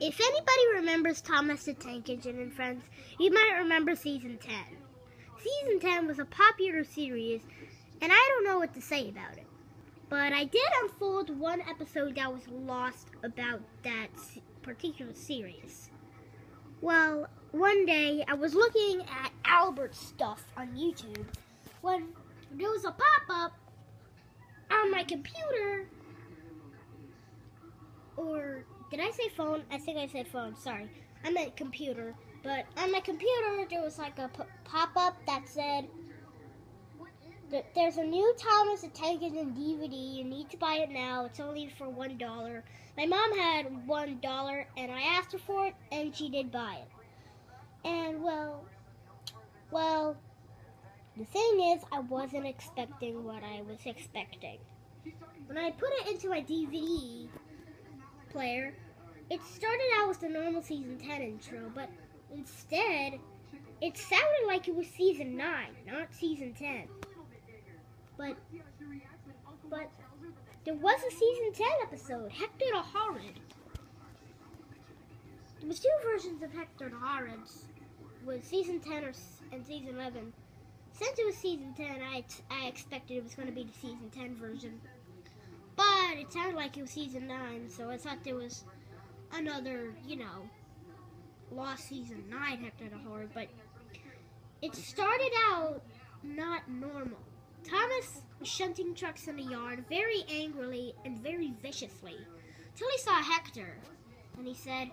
If anybody remembers Thomas the Tank Engine and Friends, you might remember season 10. Season 10 was a popular series, and I don't know what to say about it. But I did unfold one episode that was lost about that particular series. Well, one day I was looking at Albert's stuff on YouTube when there was a pop up on my computer did I say phone? I think I said phone. Sorry. I meant computer. But on my computer, there was like a pop up that said, There's a new Thomas the Tank Engine DVD. You need to buy it now. It's only for $1. My mom had $1 and I asked her for it and she did buy it. And well, well, the thing is, I wasn't expecting what I was expecting. When I put it into my DVD, player. It started out with the normal season 10 intro, but instead, it sounded like it was season 9, not season 10. But, but, there was a season 10 episode, Hector the Horrid. There was two versions of Hector the Horrid, with season 10 or, and season 11. Since it was season 10, I, I expected it was going to be the season 10 version. But it sounded like it was season 9, so I thought there was another, you know, lost season 9 Hector the Horrid, but it started out not normal. Thomas was shunting trucks in the yard very angrily and very viciously till he saw Hector, and he said,